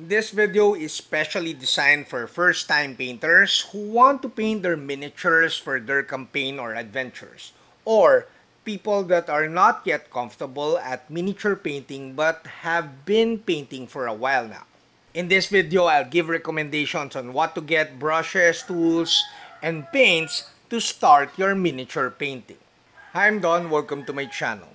This video is specially designed for first-time painters who want to paint their miniatures for their campaign or adventures, or people that are not yet comfortable at miniature painting but have been painting for a while now. In this video, I'll give recommendations on what to get brushes, tools, and paints to start your miniature painting. Hi, I'm Don. Welcome to my channel.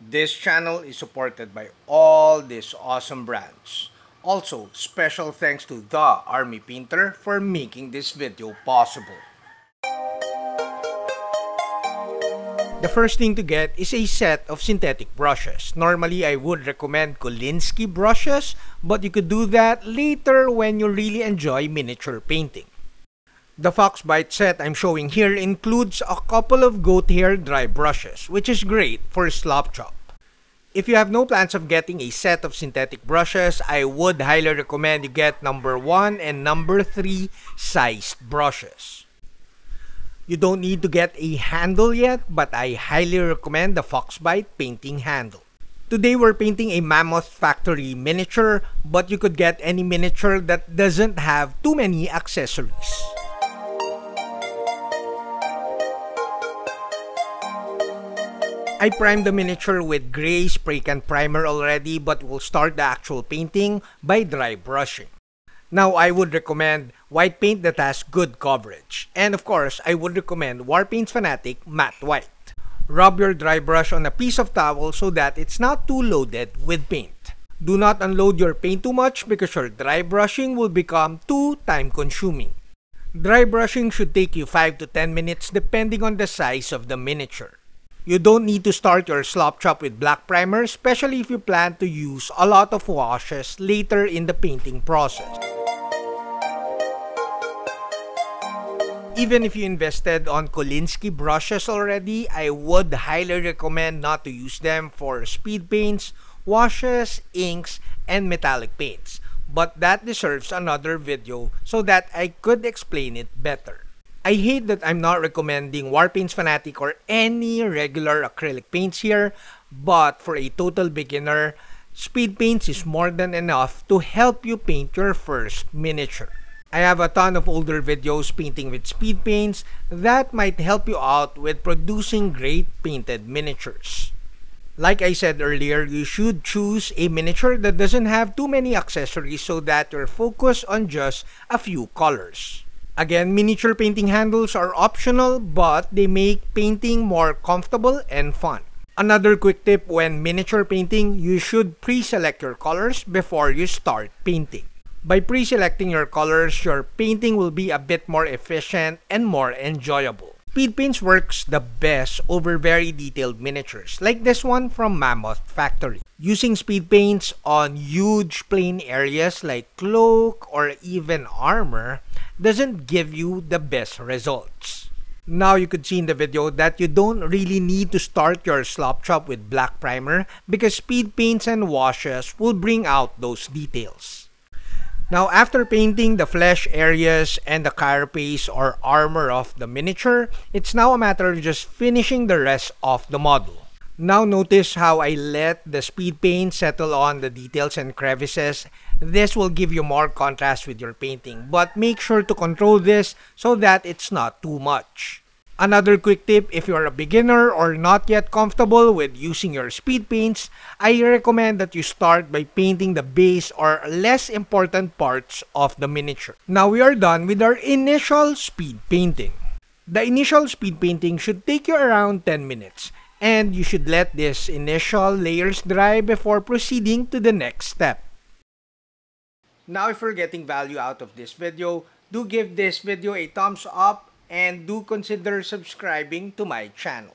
This channel is supported by all these awesome brands. Also, special thanks to The Army Painter for making this video possible. The first thing to get is a set of synthetic brushes. Normally, I would recommend Kolinsky brushes, but you could do that later when you really enjoy miniature painting. The Foxbite set I'm showing here includes a couple of goat hair dry brushes, which is great for slop chop. If you have no plans of getting a set of synthetic brushes, I would highly recommend you get number 1 and number 3 sized brushes. You don't need to get a handle yet, but I highly recommend the Foxbite painting handle. Today we're painting a Mammoth Factory miniature, but you could get any miniature that doesn't have too many accessories. I primed the miniature with gray spray can primer already but will start the actual painting by dry brushing. Now, I would recommend white paint that has good coverage. And of course, I would recommend Warpaints Fanatic Matte White. Rub your dry brush on a piece of towel so that it's not too loaded with paint. Do not unload your paint too much because your dry brushing will become too time consuming. Dry brushing should take you 5 to 10 minutes depending on the size of the miniature. You don't need to start your slop chop with black primer, especially if you plan to use a lot of washes later in the painting process. Even if you invested on Kolinsky brushes already, I would highly recommend not to use them for speed paints, washes, inks, and metallic paints. But that deserves another video so that I could explain it better. I hate that I'm not recommending Warpaints Fanatic or any regular acrylic paints here, but for a total beginner, Speed Paints is more than enough to help you paint your first miniature. I have a ton of older videos painting with speed paints that might help you out with producing great painted miniatures. Like I said earlier, you should choose a miniature that doesn't have too many accessories so that you're focused on just a few colors. Again, miniature painting handles are optional but they make painting more comfortable and fun. Another quick tip when miniature painting, you should pre-select your colors before you start painting. By pre-selecting your colors, your painting will be a bit more efficient and more enjoyable. Speed Paints works the best over very detailed miniatures, like this one from Mammoth Factory. Using speed paints on huge plain areas like cloak or even armor doesn't give you the best results. Now you could see in the video that you don't really need to start your slop chop with black primer because speed paints and washes will bring out those details. Now, after painting the flesh areas and the carapace or armor of the miniature, it's now a matter of just finishing the rest of the model. Now notice how I let the speed paint settle on the details and crevices. This will give you more contrast with your painting, but make sure to control this so that it's not too much. Another quick tip if you're a beginner or not yet comfortable with using your speed paints, I recommend that you start by painting the base or less important parts of the miniature. Now we are done with our initial speed painting. The initial speed painting should take you around 10 minutes and you should let these initial layers dry before proceeding to the next step. Now if you're getting value out of this video, do give this video a thumbs up and do consider subscribing to my channel.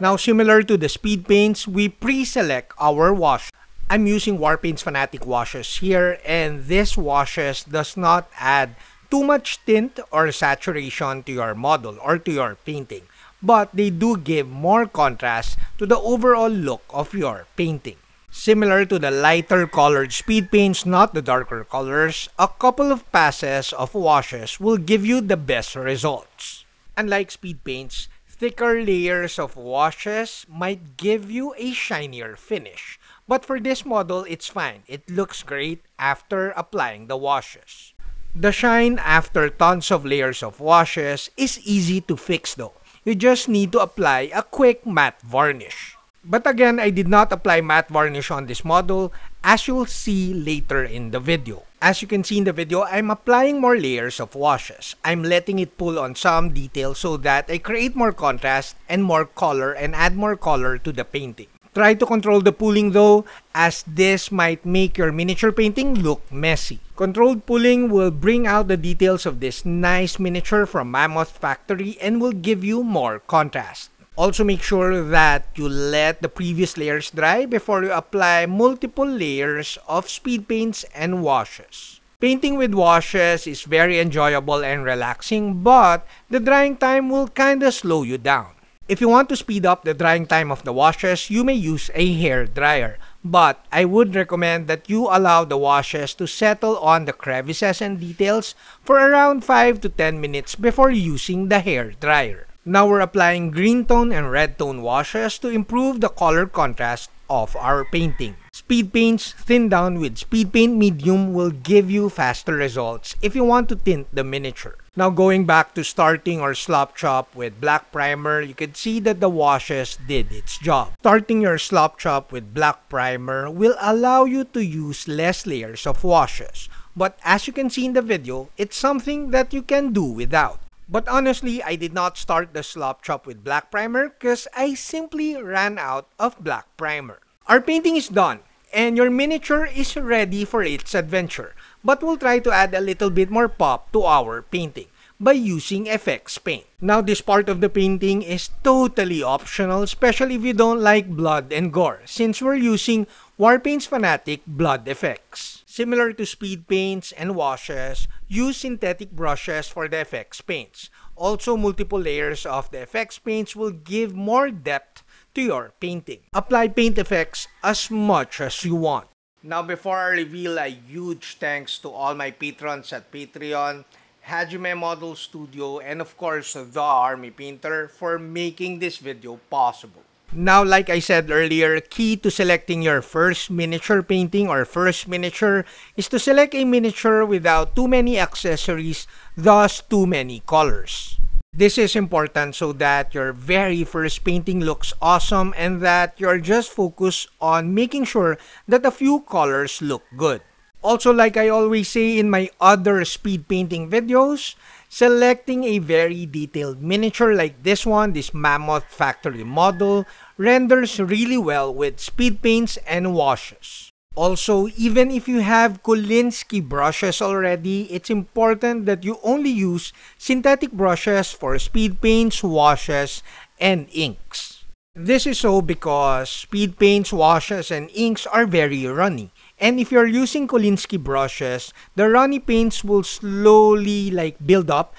Now, similar to the speed paints, we pre-select our wash. I'm using Warpaints Fanatic washes here and this washes does not add too much tint or saturation to your model or to your painting, but they do give more contrast to the overall look of your painting. Similar to the lighter colored speed paints, not the darker colors, a couple of passes of washes will give you the best results. Unlike speed paints, thicker layers of washes might give you a shinier finish. But for this model, it's fine. It looks great after applying the washes. The shine after tons of layers of washes is easy to fix though. You just need to apply a quick matte varnish. But again, I did not apply matte varnish on this model as you'll see later in the video. As you can see in the video, I'm applying more layers of washes. I'm letting it pull on some details so that I create more contrast and more color and add more color to the painting. Try to control the pulling though, as this might make your miniature painting look messy. Controlled pulling will bring out the details of this nice miniature from Mammoth Factory and will give you more contrast. Also make sure that you let the previous layers dry before you apply multiple layers of speed paints and washes. Painting with washes is very enjoyable and relaxing, but the drying time will kinda slow you down. If you want to speed up the drying time of the washes, you may use a hair dryer. But I would recommend that you allow the washes to settle on the crevices and details for around 5 to 10 minutes before using the hair dryer. Now we're applying green tone and red tone washes to improve the color contrast of our painting. Speed paints thin down with speed paint medium will give you faster results if you want to tint the miniature. Now going back to starting our slop chop with black primer, you can see that the washes did its job. Starting your slop chop with black primer will allow you to use less layers of washes. But as you can see in the video, it's something that you can do without. But honestly, I did not start the slop chop with black primer because I simply ran out of black primer. Our painting is done and your miniature is ready for its adventure. But we'll try to add a little bit more pop to our painting by using FX paint. Now this part of the painting is totally optional especially if you don't like blood and gore since we're using Warpaint's Fanatic blood effects. Similar to speed paints and washes, use synthetic brushes for the FX paints. Also, multiple layers of the FX paints will give more depth to your painting. Apply paint effects as much as you want. Now, before I reveal a huge thanks to all my patrons at Patreon, Hajime Model Studio, and of course, The Army Painter for making this video possible. Now, like I said earlier, key to selecting your first miniature painting or first miniature is to select a miniature without too many accessories, thus too many colors. This is important so that your very first painting looks awesome and that you're just focused on making sure that a few colors look good. Also, like I always say in my other speed painting videos, selecting a very detailed miniature like this one, this Mammoth Factory model, renders really well with speed paints and washes. Also, even if you have Kolinsky brushes already, it's important that you only use synthetic brushes for speed paints, washes, and inks. This is so because speed paints, washes, and inks are very runny. And if you're using Kolinsky brushes, the runny paints will slowly like build up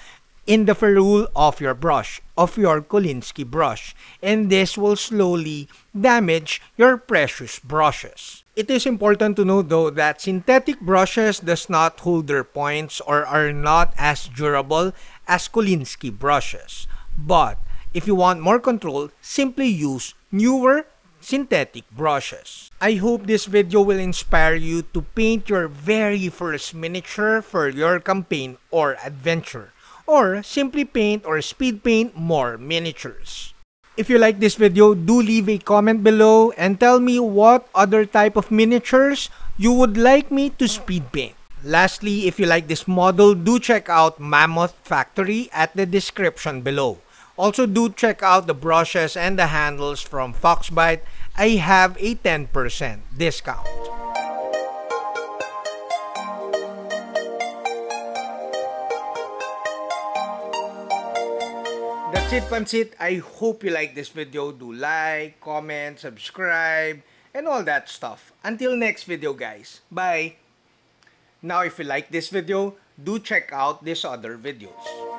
in the ferrule of your brush, of your Kolinsky brush. And this will slowly damage your precious brushes. It is important to note though that synthetic brushes does not hold their points or are not as durable as Kolinsky brushes. But if you want more control, simply use newer synthetic brushes. I hope this video will inspire you to paint your very first miniature for your campaign or adventure, or simply paint or speed paint more miniatures. If you like this video, do leave a comment below and tell me what other type of miniatures you would like me to speed paint. Lastly, if you like this model, do check out Mammoth Factory at the description below. Also do check out the brushes and the handles from Foxbite. I have a 10% discount. That's it, Pansit. I hope you like this video. Do like, comment, subscribe, and all that stuff. Until next video, guys. Bye! Now, if you like this video, do check out these other videos.